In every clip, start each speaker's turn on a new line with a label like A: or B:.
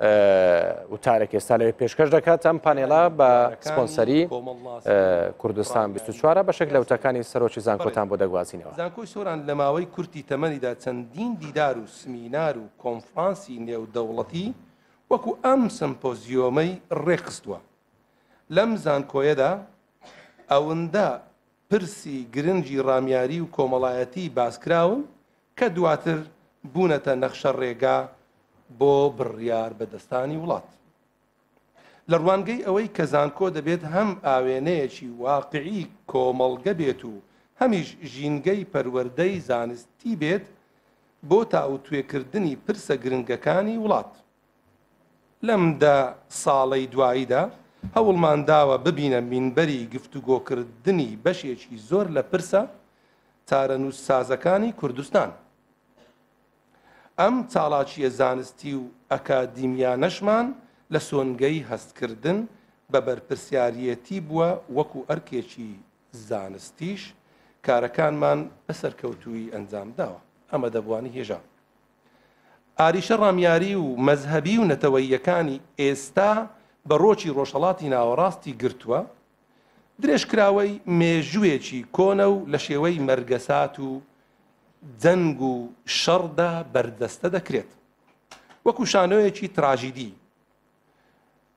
A: وتارێک ئێستا لەوێ پێشکەش دەکات ئەم پانێڵە بە سپۆنسەری کوردستان 24وارە بەشێک لە وتەکانی سەرۆکی زانکۆتان بۆ دەگوازینەوە
B: زانکۆی سۆران لە ماوەی کورتی تەمەنیدا چەندین دیدار و سمینار و کۆنفرانسی نێودەوڵەتی وەکو ئەم سمپۆزیۆمەی ڕێکخستووە لەم زانکۆیەدا ئەوەندە پرسی گرنگی ڕامیاری و کۆمەڵایەتی باسکراون کە دواتر بوونەتە نەخشە ڕێگا بۆ بڕیار بەدەستانی وڵات. لە ڕوانگەی ئەوەی کە زانکۆ دەبێت هەم ئاوێنەیەکی واقعی کۆمەڵگە بێت و هەمیش ژینگەی پەروەردەی زانستی بێت بۆ تاوتوێکردنی پرسە گرنگەکانی وڵات. لەم دە ساڵەی دواییدا هەوڵمان داوە ببینە مینبەری گفتوگۆکردنی بەشێکی زۆر لە پرسە چارەنووسسازەکانی کوردستان. ئەم چاڵاکییە زانستی و ئەکادیمیانەشمان لە سۆنگەی هەستکردن بە بەرپرسیاریەتی بووە وەکو ئەرکێکی زانستیش کارەکانمان بە سەرکەوتوویی ئەنجامداوە. ئەمە دەبوانی هێژا. ئاریشە ڕامیاری و مەزهەبی و نەتەوەییەکانی ئێستا بە ڕۆکی ڕۆژهەڵاتی ناوەڕاستی گرتووە، درێژکراوەی مێژووێکی کۆنە و لە شێوەی مەرگەسات و جەنگ و شەڕدا بەرجەستە دەکرێت. وەکو شانۆیەکی تراژیدی،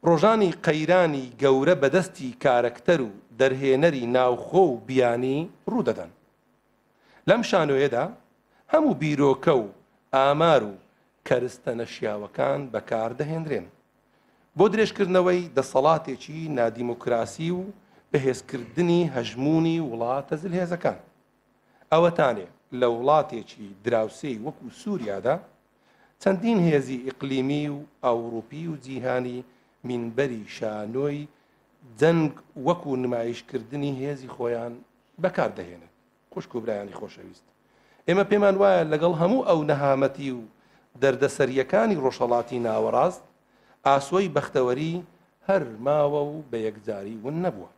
B: ڕۆژانی قەیرانی گەورە بە دەستی کارەکتەر و دەرهێنەری ناوخۆ و بیانی ڕوودەدەن. لەم شانۆیەدا هەموو بیرۆکە و ئامار و کەرستە نەشیاوەکان بەکاردەهێنرێن بۆ درێژکردنەوەی دەسەڵاتێکی نادیموکراسی و بەهێزکردنی هەژموونی وڵاتە زلهێزەکان ئەوەتانێ لە وڵاتێکی دراوسێی وەکو سووریادا چەندین هێزی ئیقلیمی و ئەوروپی و جیهانی مینبەری شانۆی جەنگ وەکو نمایشکردنی هێزی خۆیان بەکار دەهێنێت خوشک و برایانی خۆشەویست ئێمە پێمان وایە لەگەڵ هەموو ئەو نەهامەتی و دەردەسەریەکانی ڕۆژهەڵاتی ناوەڕاست ئاسۆی بەختەوەری هەر ماوە و بە یەکجاری ون نەبووە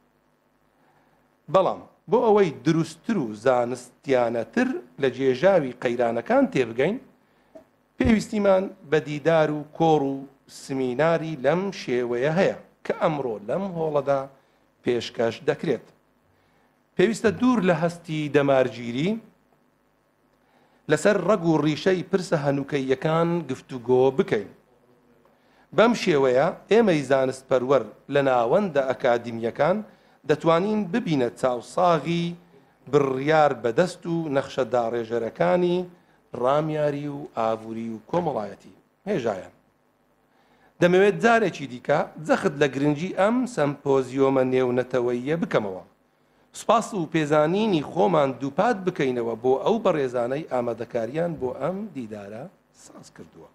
B: بەڵام بۆ ئەوەی دروستتر و زانستیانەتر لە جێژاوی قەیرانەکان تێبگەین پێویستیمان بە دیدار و کۆڕ و سمیناری لەم شێوەیە هەیە کە ئەمڕۆ لەم هۆڵەدا پێشکەش دەکرێت پێویستە دوور لە هەستی دەمارگیری لەسەر ڕەگ و ڕیشەی پرسە هەنووکەیەکان گفتوگۆ بکەین. بەم شێوەیە ئێمەی زانست پەروەر لە ناوەندە ئەکادیمیەکان دەتوانین ببینە چاوساغی بڕیار بەدەست و نەخشە داڕێژەرەکانی ڕامیاری و ئابووری و کۆمەڵایەتی هێژایان دەمەوێت جارێکی دیکە جەخت لە گرنگی ئەم سەمپۆزیۆمە نێونەتەوەییە بکەمەوە. سپاس و پێزانینی خۆمان دووپات بکەینەوە بۆ ئەو بەڕێزانەی ئامادەکاریان بۆ ئەم دیدارە ساز کردووە.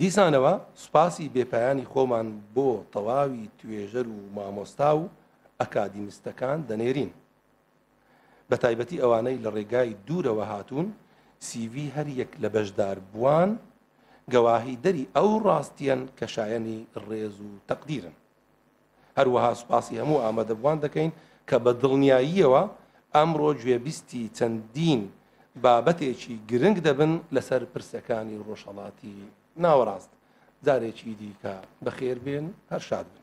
B: دیسانەوە سوپاسی بێپیانی خۆمان بۆ تەواوی توێژەر و مامۆستا و ئەکادیمیستەکان دەنێرین. بەتایبەتی ئەوانەی لە ڕێگای دوورەوە هاتوون سیڤی هەریەک لە بەشدار بووان گەواهی دەری ئەو ڕاستیەن کە شایەنی ڕێز و تەقدیرن هەروەها سوپاسی هەموو ئامادەبووان دەکەین کە بە دڵنیاییەوە ئەمڕۆ گوێبیستی چەندین بابەتێکی گرنگ دەبن لەسەر پرسەکانی ڕۆژهڵاتی ناوەڕاست جارێکی دیکە بەخێربێن هەر شاد بن